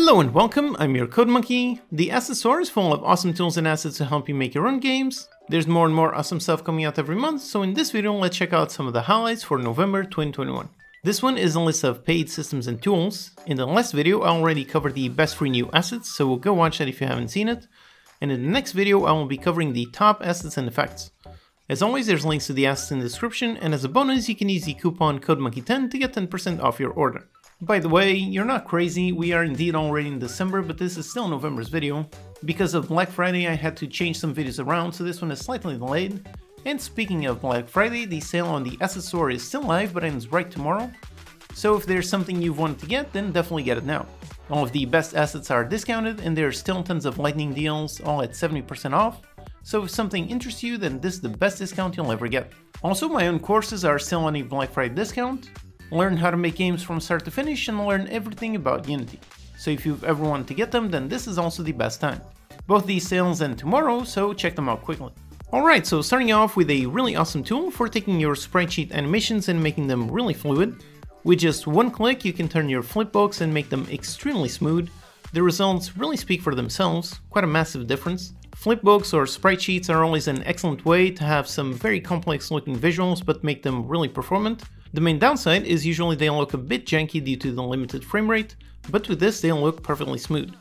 Hello and welcome, I'm your Code Monkey. The Asset Store is full of awesome tools and assets to help you make your own games. There's more and more awesome stuff coming out every month, so in this video let's check out some of the highlights for November 2021. This one is a list of paid systems and tools. In the last video I already covered the best free new assets, so go watch that if you haven't seen it. And in the next video I will be covering the top assets and effects. As always there's links to the assets in the description, and as a bonus you can use the coupon CodeMonkey10 to get 10% off your order. By the way, you're not crazy, we are indeed already in December, but this is still November's video. Because of Black Friday I had to change some videos around, so this one is slightly delayed. And speaking of Black Friday, the sale on the Asset Store is still live, but ends right tomorrow. So if there's something you've wanted to get, then definitely get it now. All of the best assets are discounted, and there are still tons of lightning deals, all at 70% off. So if something interests you, then this is the best discount you'll ever get. Also, my own courses are still on a Black Friday discount, learn how to make games from start to finish, and learn everything about Unity. So if you've ever wanted to get them, then this is also the best time. Both these sales end tomorrow, so check them out quickly. Alright, so starting off with a really awesome tool for taking your spritesheet animations and making them really fluid. With just one click, you can turn your flipbooks and make them extremely smooth. The results really speak for themselves, quite a massive difference. Flipbooks or sprite sheets are always an excellent way to have some very complex looking visuals but make them really performant. The main downside is usually they look a bit janky due to the limited frame rate, but with this they look perfectly smooth.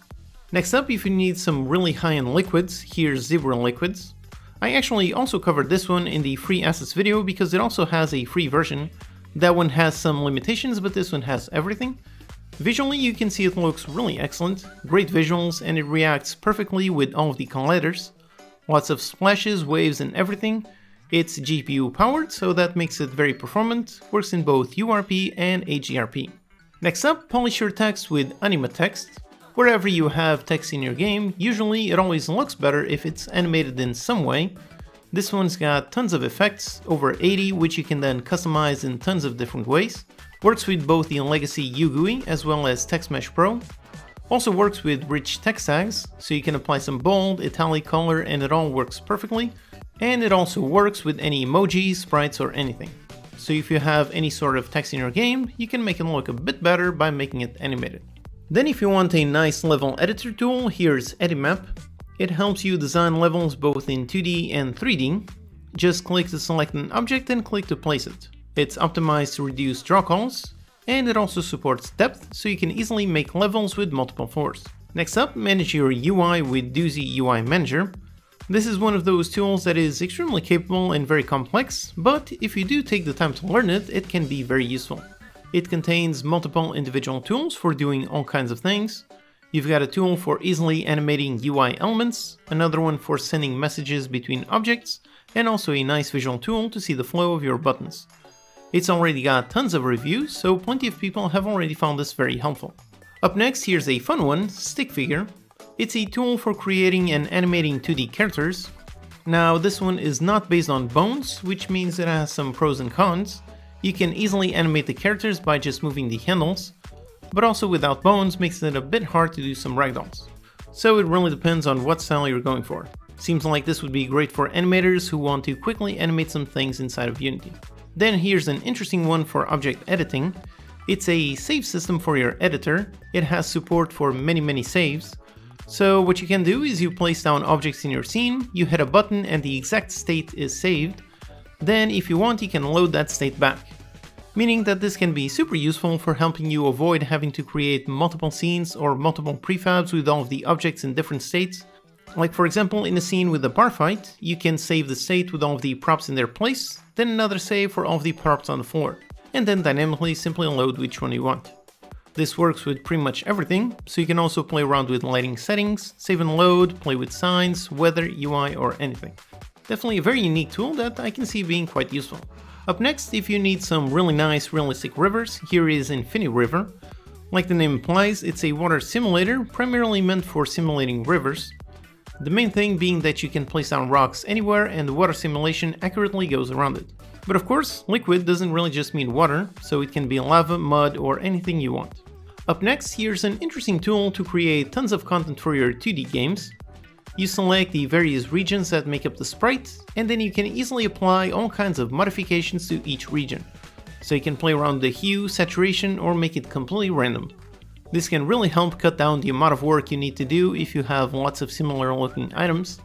Next up, if you need some really high-end liquids, here's Zibra Liquids. I actually also covered this one in the free assets video because it also has a free version. That one has some limitations, but this one has everything. Visually, you can see it looks really excellent, great visuals, and it reacts perfectly with all of the colliders. Lots of splashes, waves, and everything, it's GPU powered, so that makes it very performant, works in both URP and HDRP. Next up, polish your text with Animatext. Wherever you have text in your game, usually it always looks better if it's animated in some way. This one's got tons of effects, over 80, which you can then customize in tons of different ways. Works with both the legacy UGUI as well as TextMesh Pro. Also works with rich text tags, so you can apply some bold, italic color and it all works perfectly. And it also works with any emojis, sprites or anything. So if you have any sort of text in your game, you can make it look a bit better by making it animated. Then if you want a nice level editor tool, here's Edimap. It helps you design levels both in 2D and 3D. Just click to select an object and click to place it. It's optimized to reduce draw calls, and it also supports depth, so you can easily make levels with multiple floors. Next up, manage your UI with Doozy UI Manager. This is one of those tools that is extremely capable and very complex, but if you do take the time to learn it, it can be very useful. It contains multiple individual tools for doing all kinds of things. You've got a tool for easily animating UI elements, another one for sending messages between objects, and also a nice visual tool to see the flow of your buttons. It's already got tons of reviews, so plenty of people have already found this very helpful. Up next, here's a fun one, Stickfigure. It's a tool for creating and animating 2D characters. Now this one is not based on bones, which means it has some pros and cons. You can easily animate the characters by just moving the handles, but also without bones makes it a bit hard to do some ragdolls. So it really depends on what style you're going for. Seems like this would be great for animators who want to quickly animate some things inside of Unity. Then here's an interesting one for object editing. It's a save system for your editor, it has support for many many saves, so what you can do is you place down objects in your scene, you hit a button and the exact state is saved. Then if you want you can load that state back. Meaning that this can be super useful for helping you avoid having to create multiple scenes or multiple prefabs with all of the objects in different states. Like for example in a scene with a bar fight, you can save the state with all of the props in their place, then another save for all of the props on the floor, and then dynamically simply load which one you want. This works with pretty much everything, so you can also play around with lighting settings, save and load, play with signs, weather, UI or anything. Definitely a very unique tool that I can see being quite useful. Up next, if you need some really nice realistic rivers, here is Infinity River. Like the name implies, it's a water simulator primarily meant for simulating rivers. The main thing being that you can place down rocks anywhere and the water simulation accurately goes around it. But of course, liquid doesn't really just mean water, so it can be lava, mud, or anything you want. Up next, here's an interesting tool to create tons of content for your 2D games. You select the various regions that make up the sprite, and then you can easily apply all kinds of modifications to each region. So you can play around the hue, saturation, or make it completely random. This can really help cut down the amount of work you need to do if you have lots of similar looking items,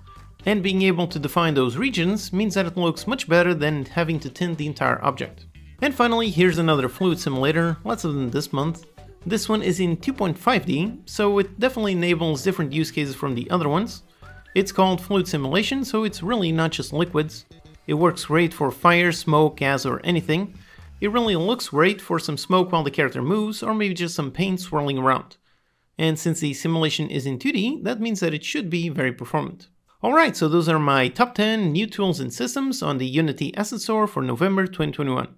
and being able to define those regions means that it looks much better than having to tint the entire object. And finally, here's another fluid simulator, lots of them this month. This one is in 2.5D, so it definitely enables different use cases from the other ones. It's called fluid simulation, so it's really not just liquids. It works great for fire, smoke, gas, or anything. It really looks great for some smoke while the character moves, or maybe just some paint swirling around. And since the simulation is in 2D, that means that it should be very performant. Alright, so those are my top 10 new tools and systems on the Unity Asset Store for November 2021.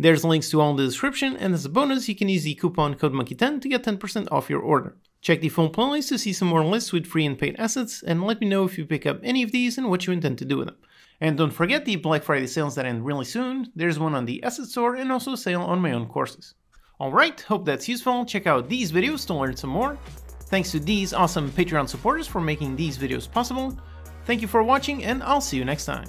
There's links to all in the description, and as a bonus, you can use the coupon code monkey10 to get 10% off your order. Check the full playlist to see some more lists with free and paid assets, and let me know if you pick up any of these and what you intend to do with them. And don't forget the Black Friday sales that end really soon. There's one on the Asset Store and also a sale on my own courses. Alright, hope that's useful. Check out these videos to learn some more. Thanks to these awesome Patreon supporters for making these videos possible. Thank you for watching and I'll see you next time.